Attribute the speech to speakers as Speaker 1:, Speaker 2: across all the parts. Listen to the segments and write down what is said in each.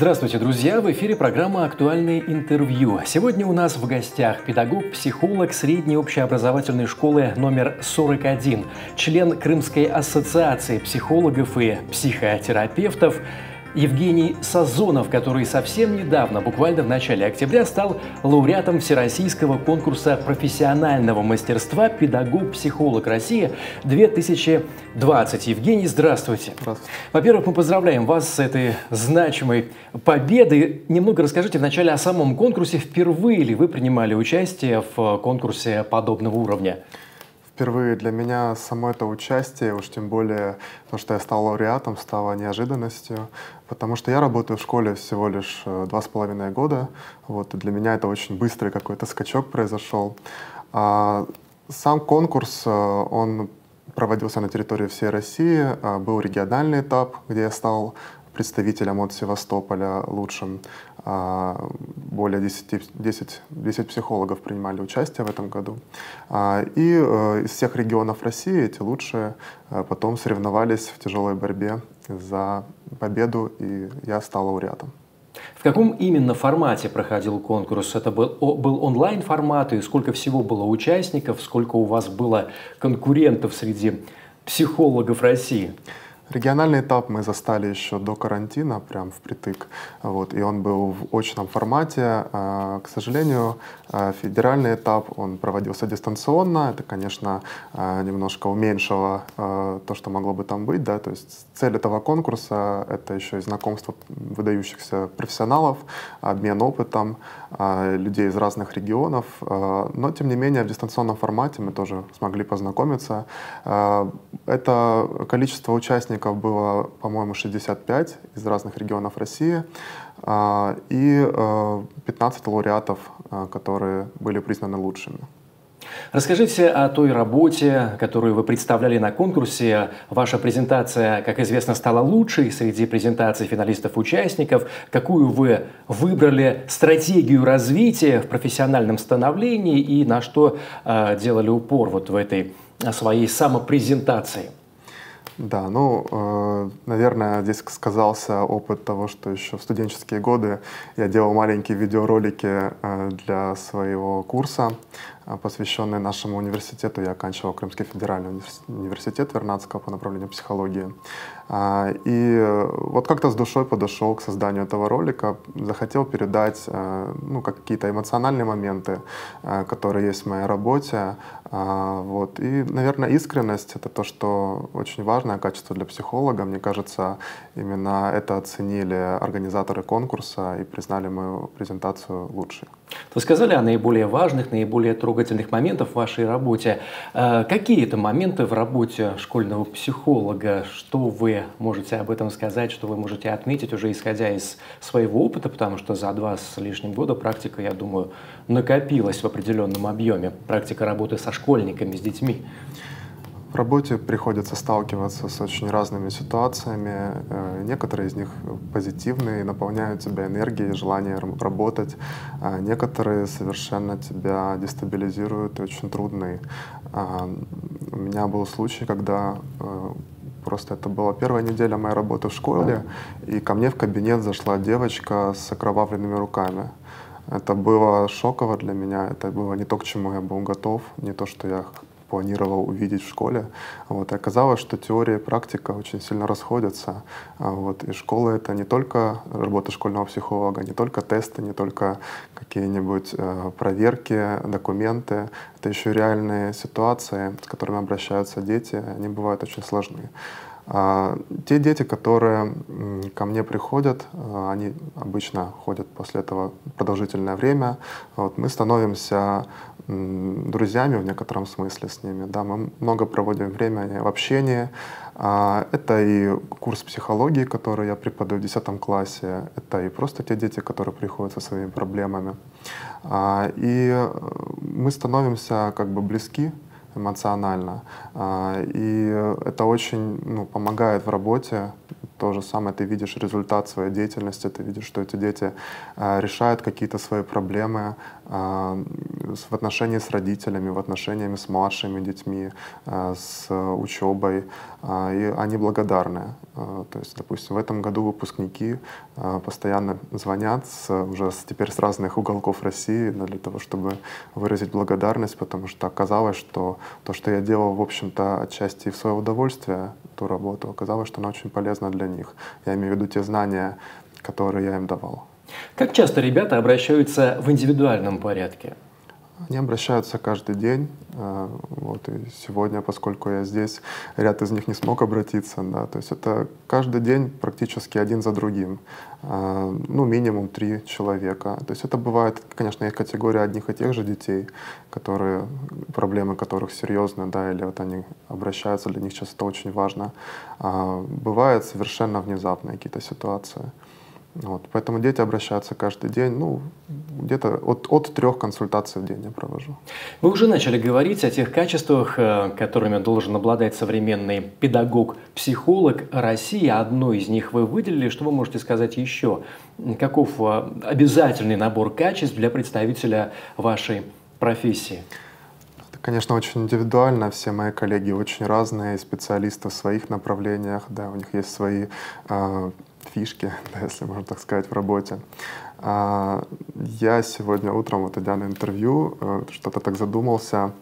Speaker 1: Здравствуйте, друзья! В эфире программа «Актуальные интервью». Сегодня у нас в гостях педагог, психолог средней общеобразовательной школы номер 41, член Крымской ассоциации психологов и психотерапевтов – Евгений Сазонов, который совсем недавно, буквально в начале октября, стал лауреатом Всероссийского конкурса профессионального мастерства «Педагог-психолог России 2020». Евгений, здравствуйте. Здравствуйте. Во-первых, мы поздравляем вас с этой значимой победой. Немного расскажите вначале о самом конкурсе. Впервые ли вы принимали участие в конкурсе подобного уровня?
Speaker 2: Впервые для меня само это участие, уж тем более то, что я стал лауреатом, стало неожиданностью, потому что я работаю в школе всего лишь э, два с половиной года, вот, и для меня это очень быстрый какой-то скачок произошел. А сам конкурс, э, он проводился на территории всей России, а был региональный этап, где я стал представителям от Севастополя лучшим. А, более 10, 10, 10 психологов принимали участие в этом году. А, и э, из всех регионов России эти лучшие э, потом соревновались в тяжелой борьбе за победу, и я стал лауреатом.
Speaker 1: В каком именно формате проходил конкурс? Это был, был онлайн-формат, и сколько всего было участников, сколько у вас было конкурентов среди психологов России?
Speaker 2: Региональный этап мы застали еще до карантина, прям впритык, вот, и он был в очном формате. А, к сожалению, а, федеральный этап, он проводился дистанционно, это, конечно, а, немножко уменьшило то, что могло бы там быть, да, то есть цель этого конкурса — это еще и знакомство выдающихся профессионалов, обмен опытом, людей из разных регионов, но, тем не менее, в дистанционном формате мы тоже смогли познакомиться. Это количество участников участников было, по-моему, 65 из разных регионов России а, и 15 э, лауреатов, э, которые были признаны лучшими.
Speaker 1: Расскажите о той работе, которую вы представляли на конкурсе. Ваша презентация, как известно, стала лучшей среди презентаций финалистов-участников. Какую вы выбрали стратегию развития в профессиональном становлении и на что э, делали упор вот в этой своей самопрезентации?
Speaker 2: Да, ну, э, наверное, здесь сказался опыт того, что еще в студенческие годы я делал маленькие видеоролики э, для своего курса, э, посвященные нашему университету. Я оканчивал Крымский федеральный университет Вернадского по направлению психологии. А, и вот как-то с душой подошел к созданию этого ролика, захотел передать ну, какие-то эмоциональные моменты, которые есть в моей работе, а, вот. И, наверное, искренность — это то, что очень важное качество для психолога. Мне кажется, именно это оценили организаторы конкурса и признали мою презентацию лучшей.
Speaker 1: Вы сказали о наиболее важных, наиболее трогательных моментах в вашей работе. А, какие это моменты в работе школьного психолога? Что вы можете об этом сказать, что вы можете отметить, уже исходя из своего опыта, потому что за два с лишним года практика, я думаю, накопилась в определенном объеме. Практика работы со школьниками, с детьми.
Speaker 2: В работе приходится сталкиваться с очень разными ситуациями. Э, некоторые из них позитивные, наполняют тебя энергией, желанием работать. А некоторые совершенно тебя дестабилизируют и очень трудные. А, у меня был случай, когда э, просто это была первая неделя моей работы в школе, и ко мне в кабинет зашла девочка с окровавленными руками. Это было шоково для меня, это было не то, к чему я был готов, не то, что я планировал увидеть в школе. Вот. И оказалось, что теория и практика очень сильно расходятся. А вот. И школа — это не только работа школьного психолога, не только тесты, не только какие-нибудь э, проверки, документы. Это еще реальные ситуации, с которыми обращаются дети. Они бывают очень сложны. А, те дети, которые ко мне приходят, а, они обычно ходят после этого продолжительное время. Вот, мы становимся друзьями в некотором смысле с ними. Да, мы много проводим время в общении. А, это и курс психологии, который я преподаю в 10 классе. Это и просто те дети, которые приходят со своими проблемами. И э, мы становимся как бы близки эмоционально. А, и это очень ну, помогает в работе, то же самое, ты видишь результат своей деятельности, ты видишь, что эти дети э, решают какие-то свои проблемы э, в отношении с родителями, в отношении с младшими детьми, э, с учебой, э, и они благодарны. Э, то есть, допустим, в этом году выпускники постоянно звонят с, уже с, теперь с разных уголков России для того, чтобы выразить благодарность, потому что оказалось, что то, что я делал, в общем-то, отчасти в свое удовольствие, ту работу, оказалось, что она очень полезна для них. Я имею в виду те знания, которые я им давал.
Speaker 1: Как часто ребята обращаются в индивидуальном порядке?
Speaker 2: Они обращаются каждый день. Э, вот и сегодня, поскольку я здесь, ряд из них не смог обратиться. Да, то есть это каждый день практически один за другим. Э, ну, минимум три человека. То есть это бывает, конечно, есть категория одних и тех же детей, которые, проблемы которых серьезны, да, или вот они обращаются, для них сейчас это очень важно. А бывает совершенно внезапные какие-то ситуации. Вот, поэтому дети обращаются каждый день, ну, где-то от, от трех консультаций в день я провожу.
Speaker 1: Вы уже начали говорить о тех качествах, э, которыми должен обладать современный педагог-психолог России. Одно из них вы выделили. Что вы можете сказать еще? Каков э, обязательный набор качеств для представителя вашей профессии?
Speaker 2: Это, конечно, очень индивидуально. Все мои коллеги очень разные, специалисты в своих направлениях, да, у них есть свои э, фишки, если можно так сказать, в работе. А, я сегодня утром, вот идя на интервью, э, что-то так задумался,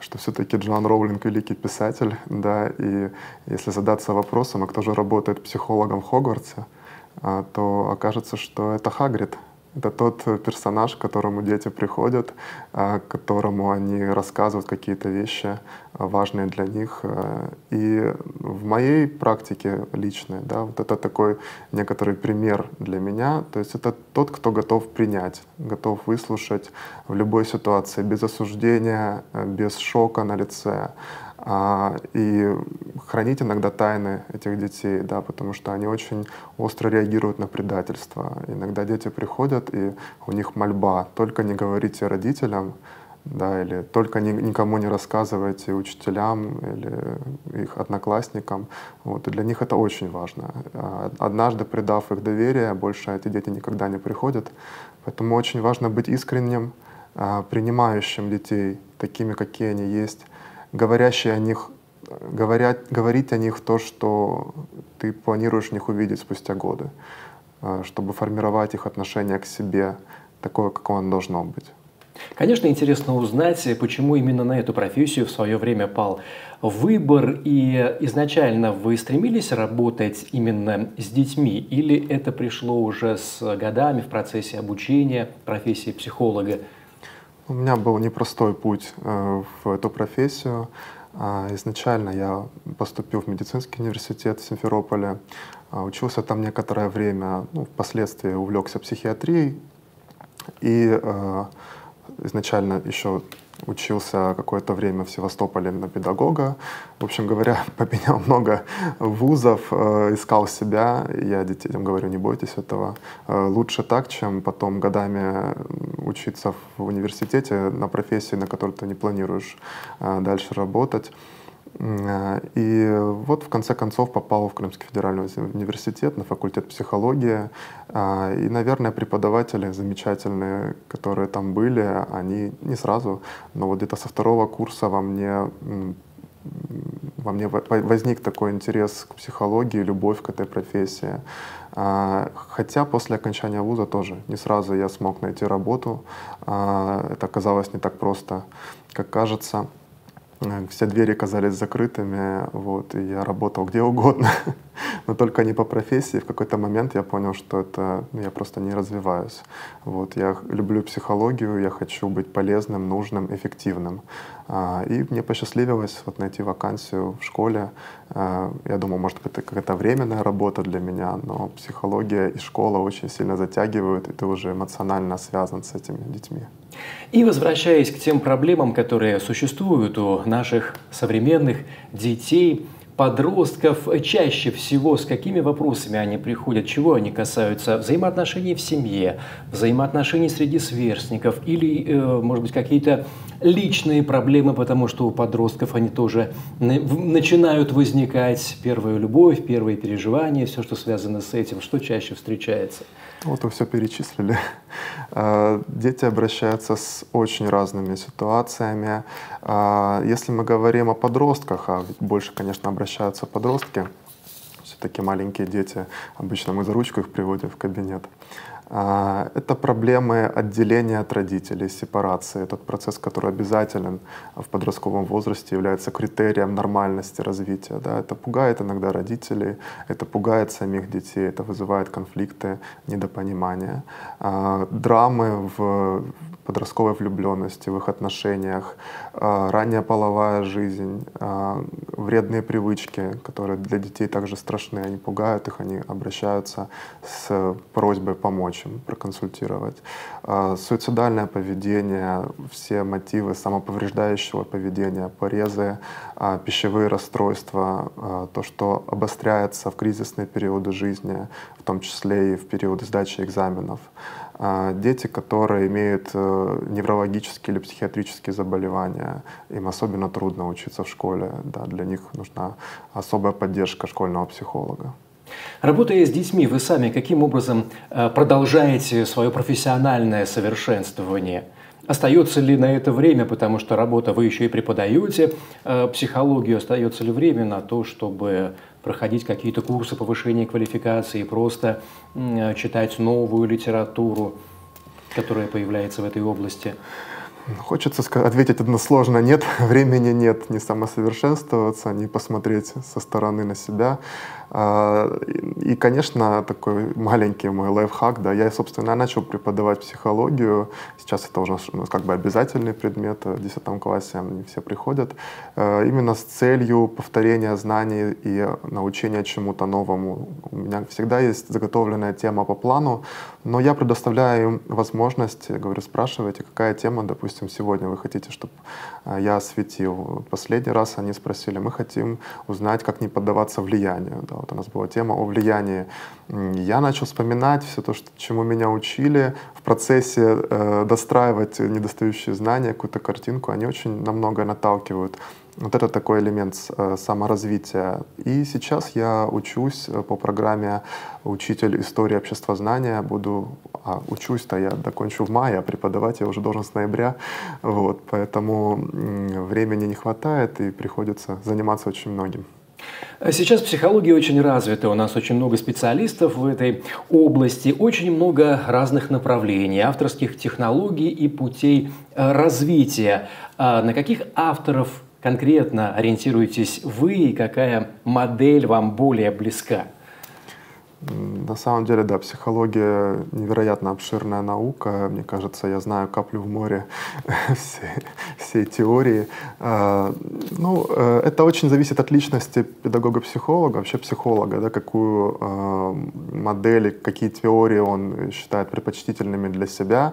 Speaker 2: что все-таки Джоан Роулинг великий писатель, да, и если задаться вопросом, а кто же работает психологом в Хогвартсе, а, то окажется, что это Хагрид — это тот э, персонаж, к которому дети приходят, а, к которому они рассказывают какие-то вещи э, важные для них. Э, и в моей практике личной, да, вот это такой некоторый пример для меня. То есть это тот, кто готов принять, готов выслушать в любой ситуации без осуждения, без шока на лице а, и хранить иногда тайны этих детей, да, потому что они очень остро реагируют на предательство. Иногда дети приходят, и у них мольба, только не говорите родителям, да, или только ни, никому не рассказывайте учителям или их одноклассникам. Вот, и для них это очень важно. А, однажды предав их доверие, больше эти дети никогда не приходят. Поэтому очень важно быть искренним, а, принимающим детей такими, какие они есть, говорящие о них, говорят, говорить о них то, что ты планируешь в них увидеть спустя годы, э, чтобы формировать их отношение к себе такое, какое оно должно быть.
Speaker 1: Конечно, интересно узнать, почему именно на эту профессию в свое время пал выбор, и изначально вы стремились работать именно с детьми, или это пришло уже с годами в процессе обучения профессии психолога?
Speaker 2: У меня был непростой путь э, в эту профессию. А, изначально я поступил в медицинский университет в Симферополе, а, учился там некоторое время, ну, впоследствии увлекся психиатрией и э, изначально еще учился какое-то время в Севастополе на педагога. В общем говоря, поменял много вузов, э, искал себя. Я детям говорю, не бойтесь этого. Э, лучше так, чем потом годами учиться в университете на профессии, на которой ты не планируешь э, дальше работать. И вот в конце концов попал в Крымский федеральный университет на факультет психологии. А, и, наверное, преподаватели замечательные, которые там были, они не сразу, но вот где-то со второго курса во мне во мне возник такой интерес к психологии, любовь к этой профессии. А, хотя после окончания вуза тоже не сразу я смог найти работу. А, это оказалось не так просто, как кажется. Э, все двери казались закрытыми, вот, и я работал где угодно, но только не по профессии. В какой-то момент я понял, что это, ну, я просто не развиваюсь. Вот, я люблю психологию, я хочу быть полезным, нужным, эффективным. А, и мне посчастливилось вот найти вакансию в школе. А, я думал, может быть, это какая-то временная работа для меня, но психология и школа очень сильно затягивают, и ты уже эмоционально связан с этими детьми.
Speaker 1: И возвращаясь к тем проблемам, которые существуют у наших современных детей, подростков чаще всего с какими вопросами они приходят, чего они касаются? Взаимоотношений в семье, взаимоотношений среди сверстников или, э, может быть, какие-то личные проблемы, потому что у подростков они тоже начинают возникать первая любовь, первые переживания, все, что связано с этим, что чаще встречается?
Speaker 2: Вот вы все перечислили. А, дети обращаются с очень разными ситуациями. А, если мы говорим о подростках, а больше, конечно, обращаются подростки, все-таки маленькие дети, обычно мы за ручку их приводим в кабинет. А, это проблемы отделения от родителей, сепарации. Этот процесс, который обязателен в подростковом возрасте, является критерием нормальности развития. Да? Это пугает иногда родителей, это пугает самих детей, это вызывает конфликты, недопонимание. А, драмы в подростковой влюбленности, в их отношениях, а, ранняя половая жизнь, а, вредные привычки, которые для детей также страшны, они пугают их, они обращаются с просьбой помочь им, проконсультировать. А, суицидальное поведение, все мотивы самоповреждающего поведения, порезы, пищевые расстройства, то, что обостряется в кризисные периоды жизни, в том числе и в периоды сдачи экзаменов. А, дети, которые имеют э, неврологические или психиатрические заболевания, им особенно трудно учиться в школе. Да, для них нужна особая поддержка школьного психолога.
Speaker 1: Работая с детьми, вы сами каким образом э, продолжаете свое профессиональное совершенствование? Остается ли на это время, потому что работа вы еще и преподаете э, психологию, остается ли время на то, чтобы проходить какие-то курсы повышения квалификации, просто читать новую литературу, которая появляется в этой области?
Speaker 2: Хочется ответить односложно. Нет, времени нет ни самосовершенствоваться, ни посмотреть со стороны на себя. А, и, конечно, такой маленький мой лайфхак, да, я, собственно, начал преподавать психологию. Сейчас это уже ну, как бы обязательный предмет в 10 классе, не все приходят. А, именно с целью повторения знаний и научения чему-то новому. У меня всегда есть заготовленная тема по плану, но я предоставляю им возможность, говорю, спрашивайте, какая тема, допустим, сегодня вы хотите, чтобы а, я осветил. Последний раз они спросили, мы хотим узнать, как не поддаваться влиянию. Да, вот у нас была тема о влиянии. Я начал вспоминать все то, что, чему меня учили в процессе э, достраивать недостающие знания, какую-то картинку. Они очень на многое наталкивают. Вот это такой элемент э, саморазвития. И сейчас я учусь э, по программе «Учитель истории обществознания». Буду, а, учусь-то я докончу в мае, а преподавать я уже должен с ноября. Вот, поэтому времени не хватает и приходится заниматься очень многим.
Speaker 1: Сейчас психология очень развита, у нас очень много специалистов в этой области, очень много разных направлений, авторских технологий и путей э, развития. А на каких авторов конкретно ориентируетесь вы и какая модель вам более близка?
Speaker 2: На самом деле, да, психология невероятно обширная наука. Мне кажется, я знаю каплю в море всей, всей теории. А, ну, э, это очень зависит от личности педагога-психолога, вообще психолога, да, какую а, модель, какие теории он считает предпочтительными для себя.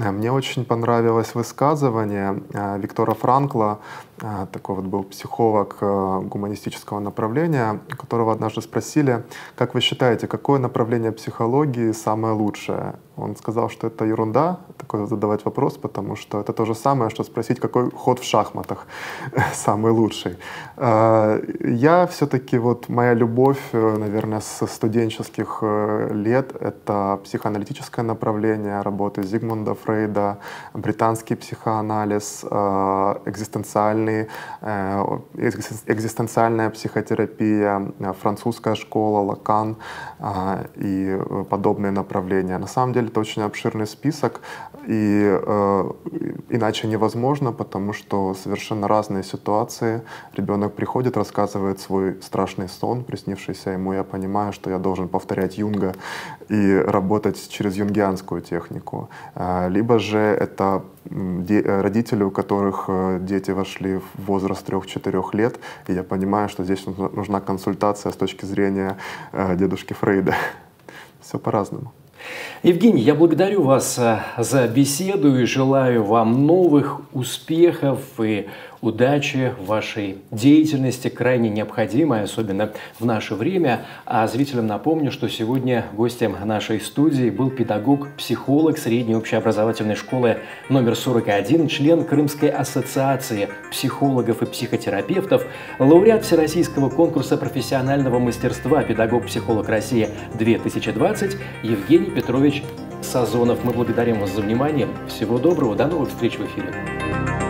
Speaker 2: Э, мне очень понравилось высказывание э, Виктора Франкла, э, такой вот был психолог гуманистического направления, которого однажды спросили, как вы считаете, какое направление психологии самое лучшее? Он сказал, что это ерунда, такой задавать вопрос, потому что это то же самое, что спросить, какой ход в шахматах самый лучший. Я все-таки, вот моя любовь, наверное, со студенческих лет, это психоаналитическое направление работы Зигмунда Фрейда, британский психоанализ, э, экзистенциальный, э, экзистенциальная психотерапия, э, французская школа, Лакан и подобные направления. На самом деле это очень обширный список, и иначе невозможно, потому что совершенно разные ситуации. Ребенок приходит, рассказывает свой страшный сон, приснившийся ему. Я понимаю, что я должен повторять Юнга и работать через юнгианскую технику либо же это э, родители, у которых э, дети вошли в возраст 3-4 лет, и я понимаю, что здесь нужна консультация с точки зрения э, дедушки Фрейда. Все по-разному.
Speaker 1: Евгений, я благодарю вас за беседу и желаю вам новых успехов и удачи в вашей деятельности, крайне необходимой, особенно в наше время. А зрителям напомню, что сегодня гостем нашей студии был педагог, психолог средней общеобразовательной школы номер 41, член Крымской ассоциации психологов и психотерапевтов, лауреат Всероссийского конкурса профессионального мастерства «Педагог-психолог России-2020» Евгений Петрович Сазонов. Мы благодарим вас за внимание. Всего доброго, до новых встреч в эфире.